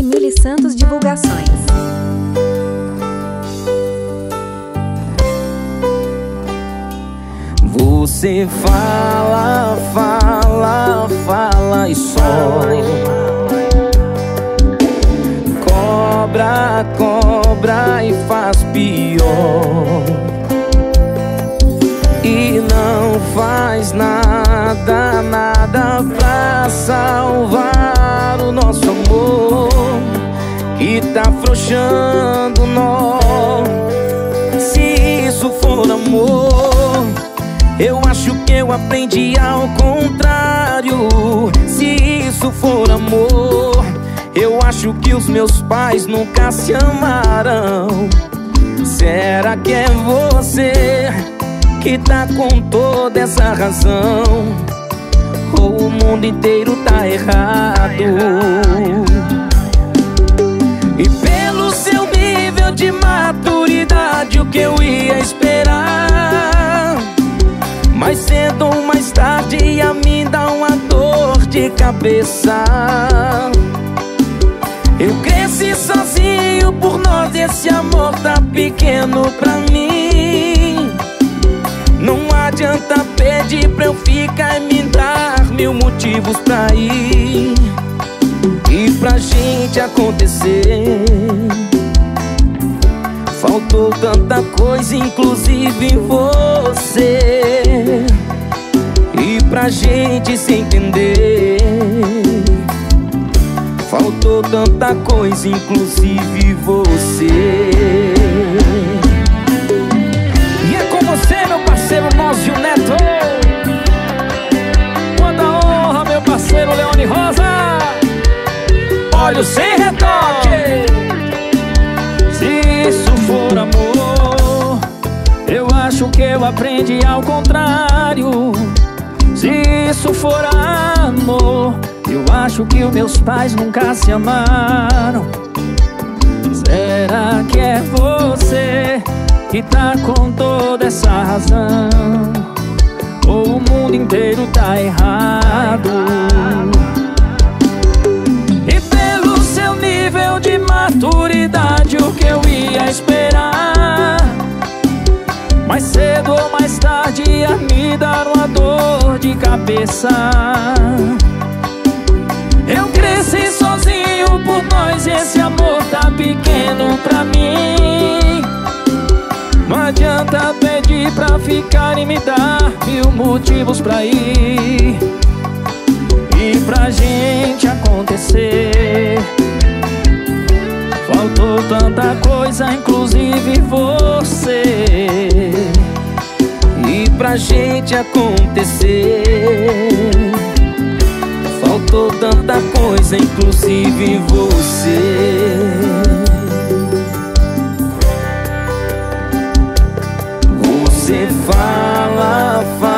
Emília Santos Divulgações. Você fala, fala, fala e só Cobra, cobra e faz pior E não faz nada, nada pra salvar o nosso Que tá afrouxando nó Se isso for amor eu acho que eu aprendi ao contrário Se isso for amor Eu acho que os meus pais nunca se amaram Será que é você que tá com toda essa razão? Ou o mundo inteiro tá errado? De cabeça. Eu cresci sozinho por nós Esse amor tá pequeno pra mim. Não adianta pedir pra eu ficar e me dar mil motivos pra ir E pra gente acontecer. Faltou tanta coisa, inclusive você pra gente se entender. Faltou tanta coisa, inclusive você. E é com você, meu parceiro Nózio Neto. Quanta honra, meu parceiro Leone Rosa. Olha sem retoque. Se isso for amor Eu acho que eu aprendi ao contrário Se isso for amor Eu acho que os meus pais nunca se amaram Será que é você que tá com toda essa razão? Ou o mundo inteiro tá errado? Mais cedo ou mais tarde ia me dar uma dor de cabeça. Eu cresci sozinho por nós, esse amor tá pequeno pra mim. Não adianta pedir pra ficar e me dar mil motivos pra ir. Tanta coisa, inclusive você. E pra gente acontecer Faltou tanta coisa, inclusive você. Você fala, fala